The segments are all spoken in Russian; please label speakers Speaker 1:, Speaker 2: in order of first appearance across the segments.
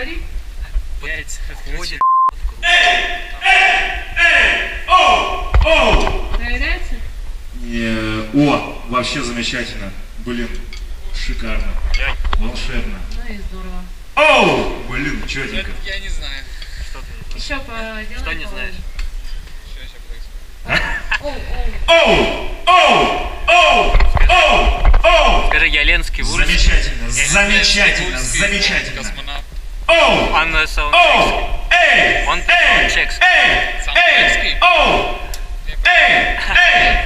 Speaker 1: говори. Блять, ходит.
Speaker 2: Эй! Эй! Эй! О! О! Нравится?
Speaker 3: Не, о, вообще замечательно. Блин, шикарно. Волшебно.
Speaker 2: Ну и здорово.
Speaker 3: Оу! Блин, четенько.
Speaker 4: Я, я не знаю.
Speaker 1: Что ты не
Speaker 2: Еще поделай.
Speaker 1: Что не знаешь?
Speaker 2: Оу! А?
Speaker 3: Оу! Оу! Оу!
Speaker 1: Скажи, я Ленский в
Speaker 3: Замечательно, замечательно, замечательно.
Speaker 5: O. On the so. O. A. On the A. Chicks. A. A. O. A. A.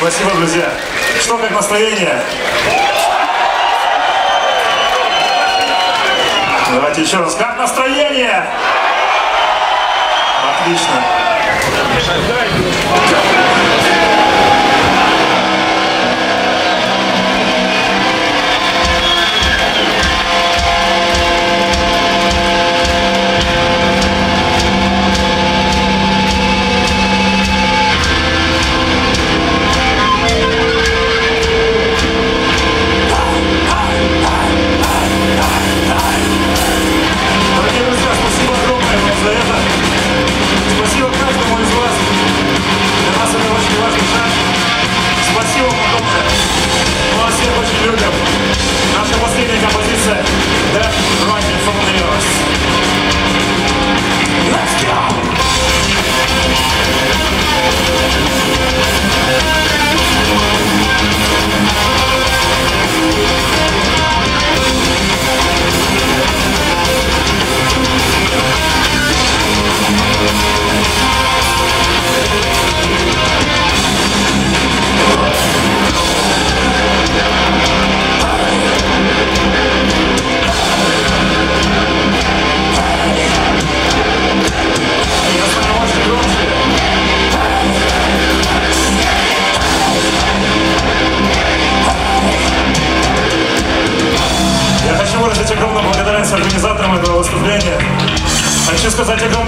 Speaker 5: Спасибо, друзья. Что, как настроение? Давайте еще раз. Как настроение? Отлично.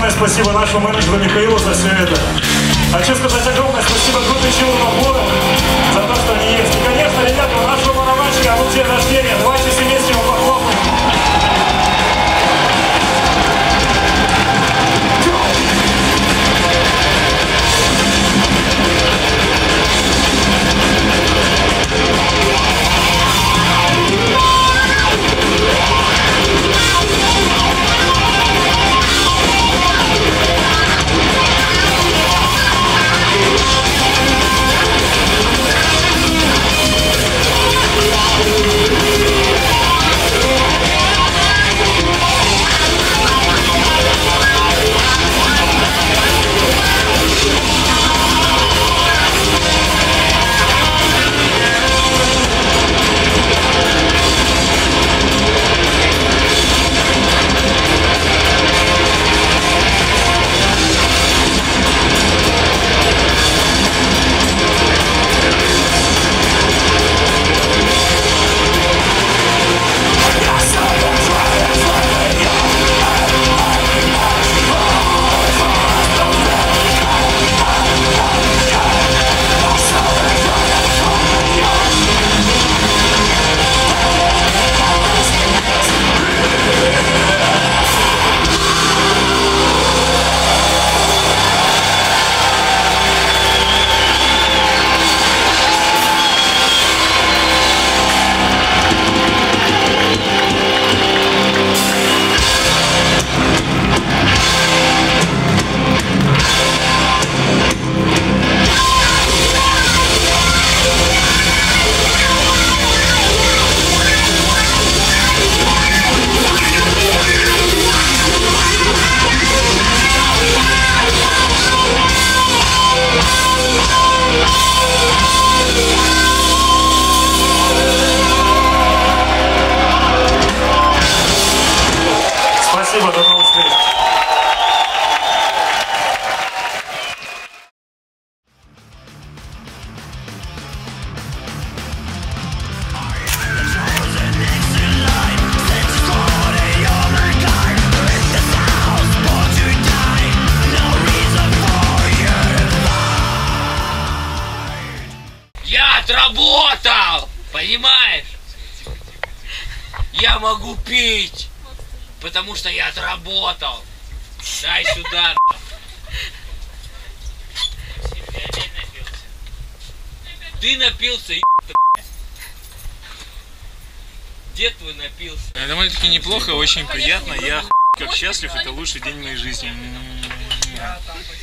Speaker 6: Огромное спасибо нашему менеджеру Михаилу за все это. Хочу сказать огромное спасибо группе Чилу за то, что они есть. И, конечно, ребята, нашего барабанщика, вот день рождения.
Speaker 1: Отработал! Понимаешь? Я могу пить, потому что я отработал. Дай сюда. Ты напился, еб***ь. Дед твой напился.
Speaker 3: Э, Довольно-таки неплохо, очень приятно. Я как счастлив, это лучший день моей жизни. М-м-м.